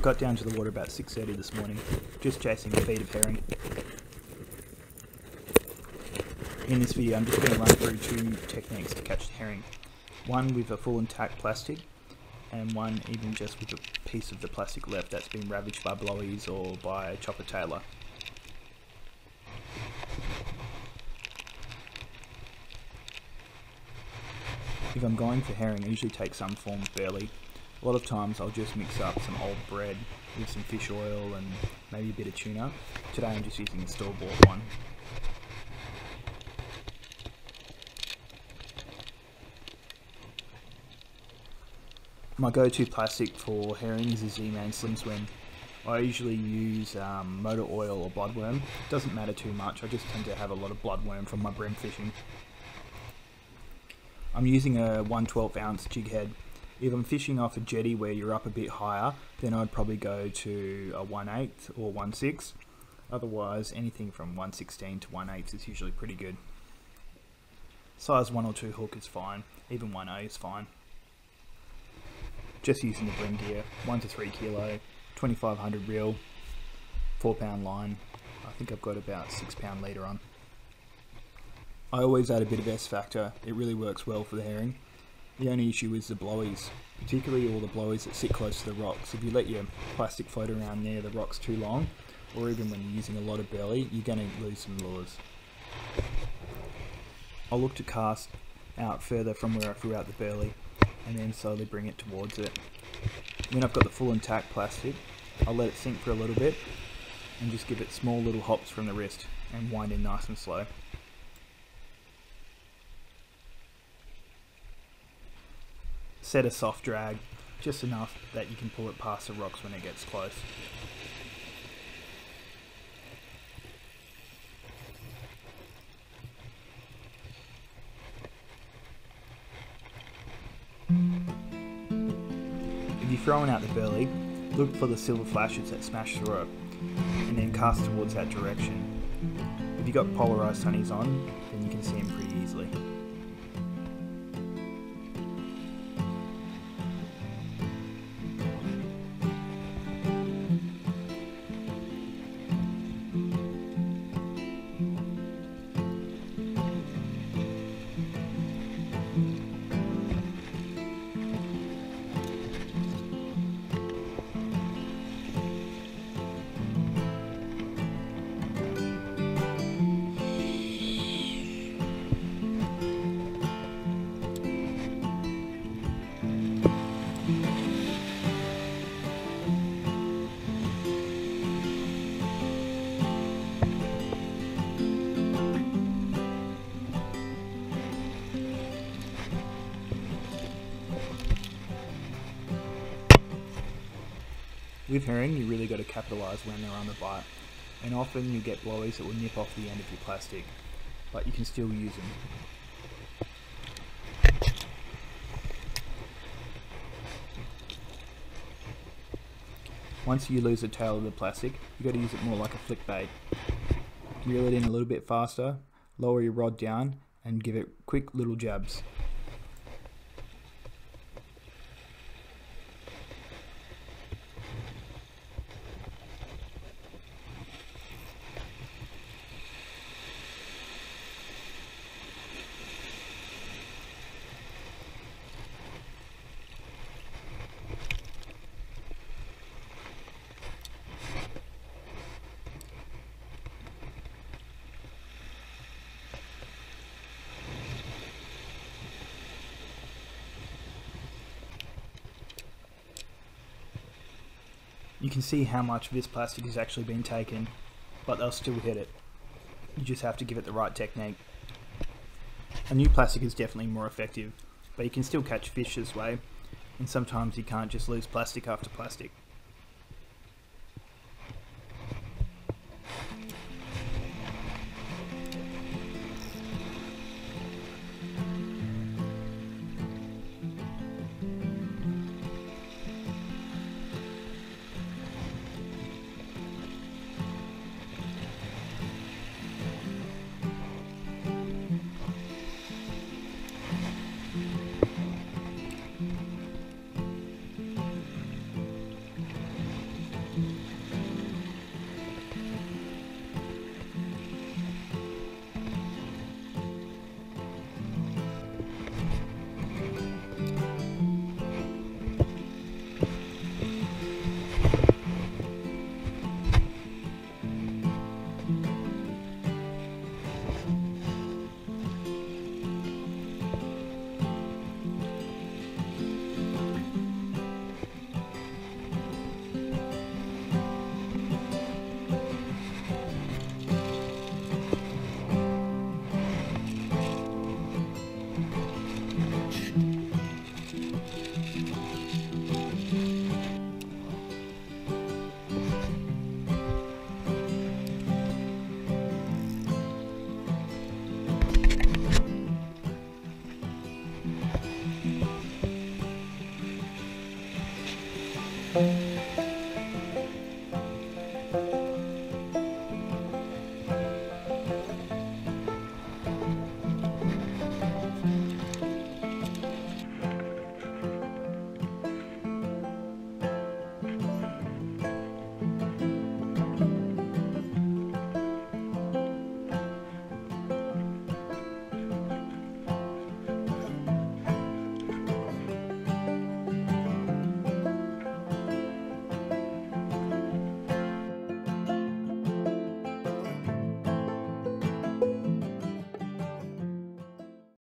got down to the water about 6.30 this morning, just chasing a feed of herring. In this video I'm just going to run through two techniques to catch herring. One with a full intact plastic, and one even just with a piece of the plastic left that's been ravaged by blowies or by a chopper tailor. If I'm going for herring, I usually take some form of burley. A lot of times I'll just mix up some old bread with some fish oil and maybe a bit of tuna. Today I'm just using a store-bought one. My go-to plastic for herring is a Z-Man Slim SwimZ. I usually use um, motor oil or bloodworm. Doesn't matter too much, I just tend to have a lot of bloodworm from my bream fishing. I'm using a 1 12 ounce jig head. If I'm fishing off a jetty where you're up a bit higher, then I'd probably go to a 1 8 or 1 6. Otherwise, anything from 1 16 to 1 8 is usually pretty good. Size 1 or 2 hook is fine, even 1A is fine. Just using the bream gear, 1 to 3 kilo, 2500 reel, 4 pound line. I think I've got about 6 pound leader on. I always add a bit of S factor, it really works well for the herring. The only issue is the blowies, particularly all the blowies that sit close to the rocks. If you let your plastic float around near the rocks too long, or even when you're using a lot of burley, you're going to lose some lures. I'll look to cast out further from where I threw out the burley, and then slowly bring it towards it. When I've got the full intact plastic, I'll let it sink for a little bit, and just give it small little hops from the wrist, and wind in nice and slow. Set a soft drag, just enough that you can pull it past the rocks when it gets close. If you're throwing out the burley, look for the silver flashes that smash through and then cast towards that direction. If you've got polarized sunnies on, With herring, you really got to capitalise when they're on the bite, and often you get blowies that will nip off the end of your plastic, but you can still use them. Once you lose the tail of the plastic, you got to use it more like a flick bait. Reel it in a little bit faster, lower your rod down, and give it quick little jabs. You can see how much of this plastic has actually been taken, but they'll still hit it. You just have to give it the right technique. A new plastic is definitely more effective, but you can still catch fish this way, and sometimes you can't just lose plastic after plastic.